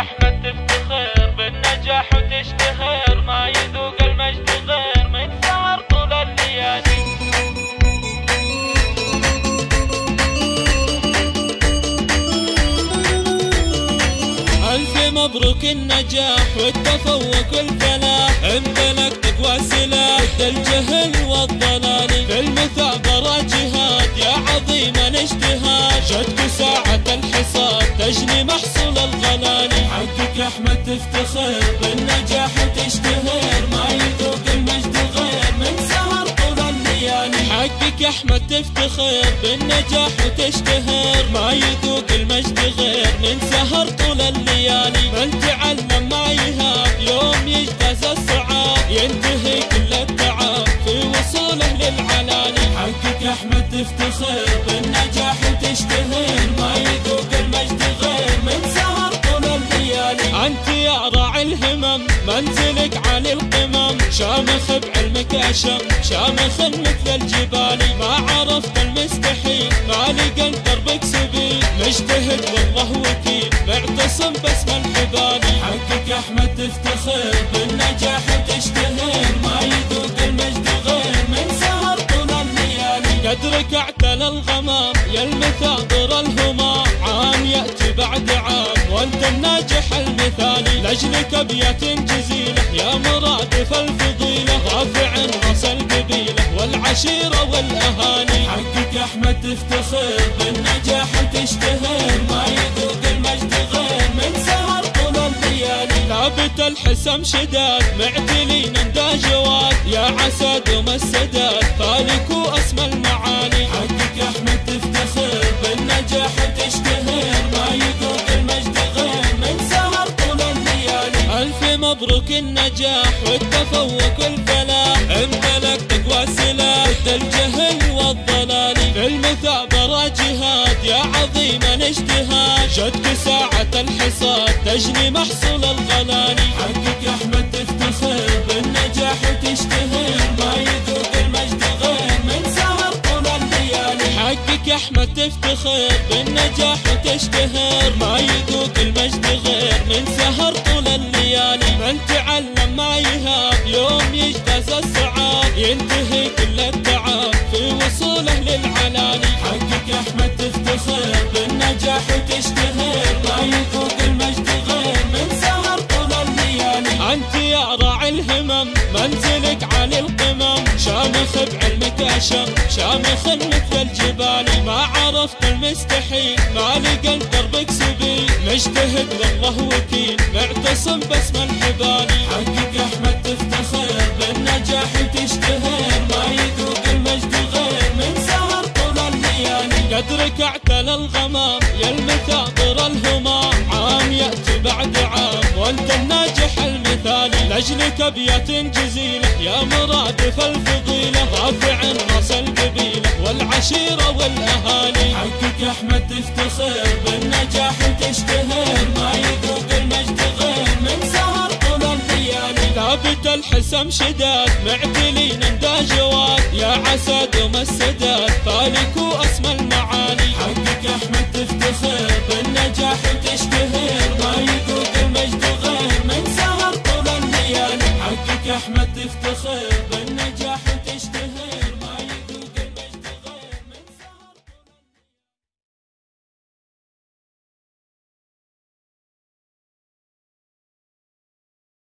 احمد تفتخر بالنجاح وتشتهر. ما يذوق المجد غير من سهر طول الليالي. ألف مبروك النجاح والتفوق والفلاح. امتلك تقوى سلاح الجهل والضلال. في المثابرة جهاد يا عظيم الاجتهاد شدك ساعة الحصاد تجني محصول الغلال. حقك احمد تفتخر بالنجاح وتشتهر ما يذوق المجد غير. من سهر طول الليالي. حقك أحمد تفتخر بالنجاح وتشتهر ما يذوق المجد غير. من سهر طول الليالي. من تعلم ما يهاب يوم يجتاز الصعاب. ينتهي كل التعب في وصوله للعلالي. حقك أحمد تفتخر الهمم منزلك على القمم. شامخ بعلمك أشم شامخ مثل الجبال. ما عرفت المستحيل ما لقى دربك سبيل مجتهد والله وكيل معتصم باسم الحبالي حقك أحمد تفتخر بالنجاح وتشتهر. ما يذوق المجد غير من سهر طول الليالي. قدرك اعتلى الغمام يا المثابر لاجلك ابيات جزيلة يا مرادف الفضيله رافع راس القبيله والعشيرة والأهالي. حقك أحمد تفتخر بالنجاح وتشتهر ما يذوق المجد غير من سهر طول الليالي. لابت الحسم شداد معدلين دا جواد يا عسد وما السداد فالك واسمى مبروك النجاح والتفوق والفلاح امتلك تقوى سلاح الجهل والضلال. في المثابرة جهاد يا عظيم الاجتهاد. شدك ساعة الحصاد تجني محصول الغلال. حقك أحمد تفتخر بالنجاح وتشتهر ما يذوق المجد غير من سهر طول الليالي. حقك أحمد تفتخر بالنجاح وتشتهر ما يذوق المجد غير من سهر طول تعلم ما يهاب يوم يجتاز الصعاب ينتهي كل التعب في وصوله للعلالي حقك احمد تفتخر بالنجاح وتشتهر ما يذوق المجد غير من سهر طول الليالي. أنت يا راعي الهمم منزلك على القمم. شامخ بعلمك أشم شامخ مثل الجبال. ما عرفت المستحيل ما لقى دربك سبيل مجتهد والله وكيل معتصم باسم الحبالي حقك أحمد تفتخر بالنجاح وتشتهر ما يذوق المجد غير من سهر طول الليالي. قدرك اعتلى الغمام يا المثابر الهمام. عام يأتي بعد عام وأنت الناجح المثالي. لاجلك ابيات جزيلة يا مرادف الفضيلة. رافع راس القبيلة والعشيرة والأهالي. حقك أحمد تفتخر بالنجاح وتشتهر الحسم شداد معدلين دا جواد. يا عسد وما السداد فالك